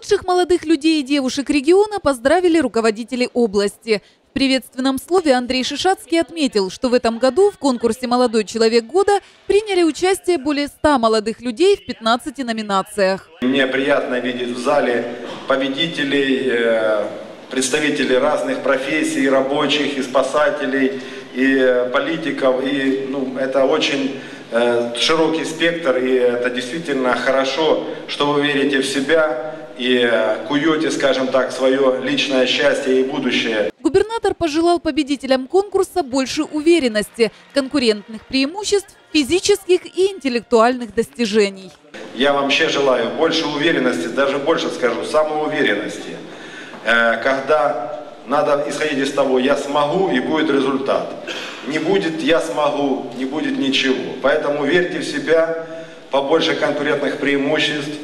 Лучших молодых людей и девушек региона поздравили руководители области. В приветственном слове Андрей Шишацкий отметил, что в этом году в конкурсе «Молодой человек года» приняли участие более 100 молодых людей в 15 номинациях. Мне приятно видеть в зале победителей, э, представителей разных профессий, рабочих, и спасателей, и э, политиков. И ну, это очень широкий спектр, и это действительно хорошо, что вы верите в себя и куете, скажем так, свое личное счастье и будущее. Губернатор пожелал победителям конкурса больше уверенности, конкурентных преимуществ, физических и интеллектуальных достижений. Я вам вообще желаю больше уверенности, даже больше скажу, самоуверенности. Э, когда надо исходить из того, я смогу и будет результат. Не будет я смогу, не будет ничего. Поэтому верьте в себя, побольше конкурентных преимуществ,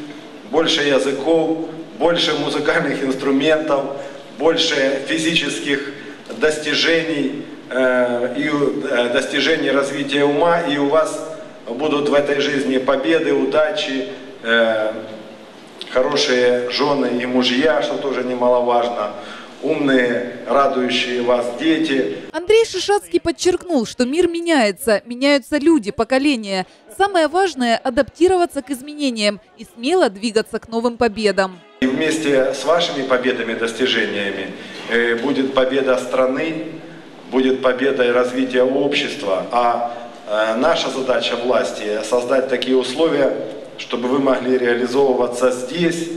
больше языков, больше музыкальных инструментов, больше физических достижений э, и э, достижений развития ума, и у вас будут в этой жизни победы, удачи, э, хорошие жены и мужья, что тоже немаловажно, умные, радующие вас дети. Андрей Шишацкий подчеркнул, что мир меняется, меняются люди, поколения. Самое важное – адаптироваться к изменениям и смело двигаться к новым победам. И вместе с вашими победами, достижениями э, будет победа страны, будет победа и развитие общества, а э, наша задача власти – создать такие условия, чтобы вы могли реализовываться здесь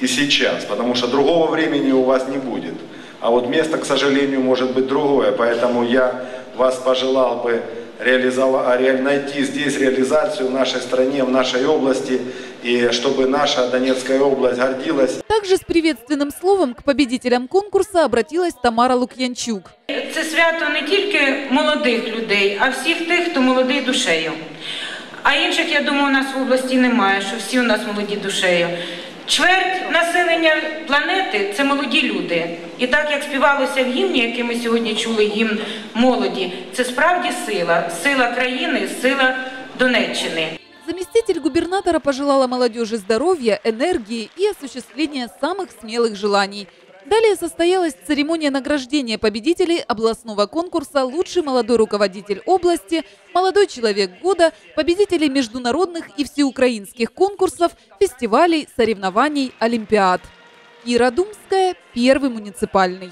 и сейчас, потому что другого времени у вас не будет. А вот место, к сожалению, может быть другое, поэтому я вас пожелал бы реализовать, найти здесь реализацию в нашей стране, в нашей области, и чтобы наша Донецкая область гордилась. Также с приветственным словом к победителям конкурса обратилась Тамара Лук'янчук. Це свято не тільки молодих людей, а всіх тих, хто молодий душею. А інших, я думаю, у нас в області немає, що всі у нас молоді душею. Чверть населення планети це молоді люди. І так як співалося в гімні, який ми сьогодні чули, гімн молоді, це справді сила, сила країни, сила Донеччини. Заместитель губернатора пожелала молодежи здоровья, энергии и осуществления самых смелых желаний – Далее состоялась церемония награждения победителей областного конкурса «Лучший молодой руководитель области», «Молодой человек года», победителей международных и всеукраинских конкурсов, фестивалей, соревнований, олимпиад. Ира Думская, Первый муниципальный.